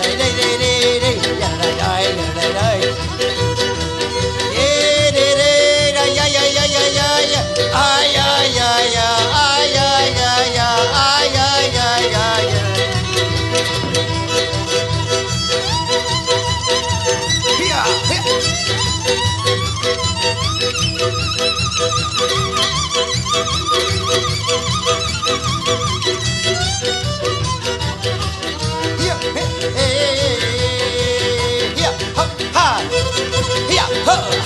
Hey, hey, hey. Huh.